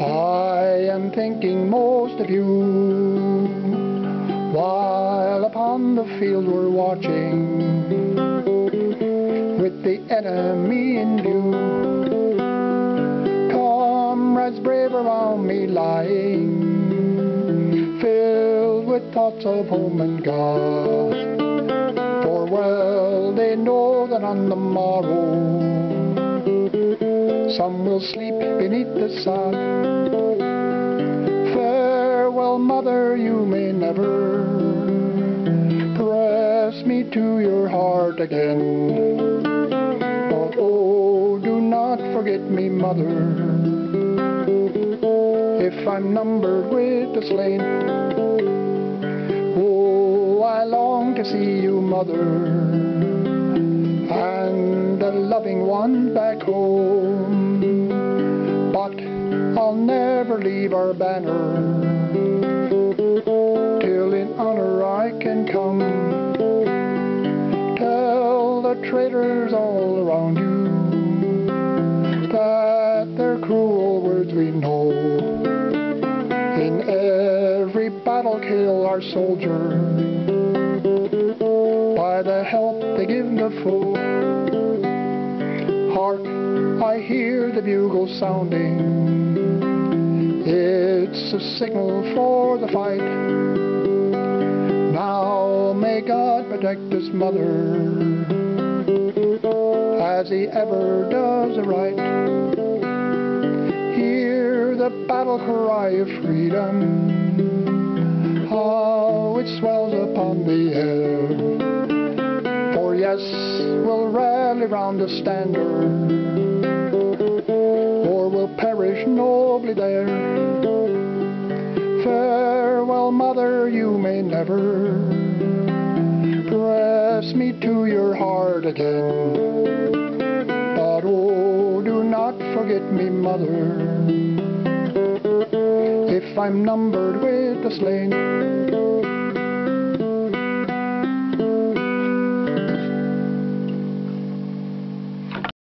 I am thinking most of you while upon the field we're watching with the enemy in view. Comrades brave around me lying, filled with thoughts of home and God. For well they know that on the morrow some will sleep beneath the sod. Farewell, mother, you may never press me to your heart again. But oh, do not forget me, mother, if I'm numbered with the slain. Oh, I long to see you, mother, one back home. But I'll never leave our banner till in honor I can come. Tell the traitors all around you that their cruel words we know. In every battle kill our soldier by the help they give the foe. Hear the bugle sounding. It's a signal for the fight. Now may God protect us, mother, as he ever does aright. Hear the battle cry of freedom, how it swells upon the air. For yes, we'll rally round the standard, or we'll perish nobly there. Farewell, mother, you may never press me to your heart again. But oh, do not forget me, mother, if I'm numbered with the slain.